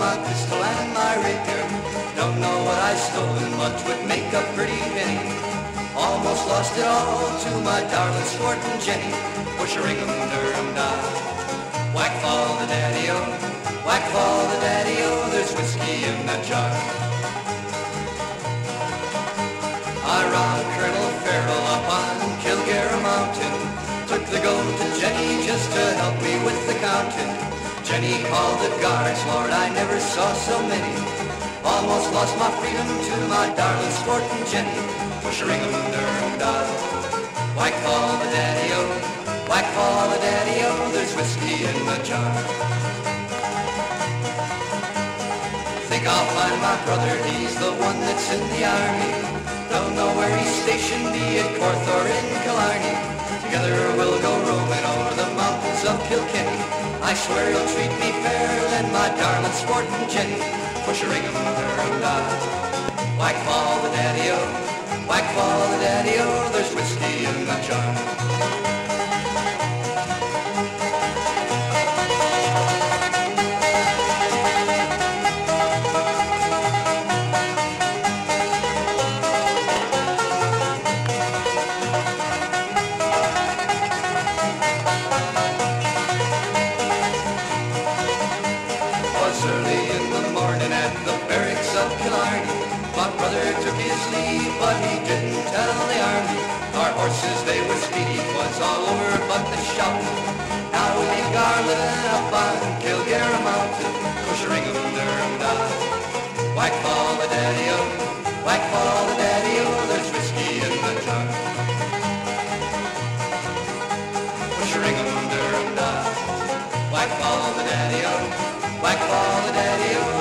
my pistol and my rapier. Don't know what I stole and much would make a pretty penny. Almost lost it all to my darling Swart and Jenny. Busher Ingham Durham died. Whack fall the daddy-o, whack fall the daddy-o, there's whiskey in that jar. I robbed Colonel Farrell up on Kilgara Mountain. Jenny called the guards, Lord, I never saw so many. Almost lost my freedom to my darling sporting Jenny. Push a ring Durham down. Whack fall the daddy-o, Why call the daddy-o, there's whiskey in the jar. Think I'll find my brother, he's the one that's in the army. Don't know where he's stationed, be it Cork or in I swear you'll treat me fair, then my darling sporting Jenny. Push a ring of down. Whack fall the daddy-o, whack fall the daddy-o, there's whiskey in the jar. Of Killarney. My brother took his leave, but he didn't tell the army. Our horses, they were speedy, was all over but the shout. Now we leave Garland up on Kilgara Mountain, push a ring of Durham down. Whack fall the daddy-o, whack fall the daddy-o, there's whiskey in the jar. Push a ring of Durham down. Whack fall the daddy-o, whack fall the daddy-o,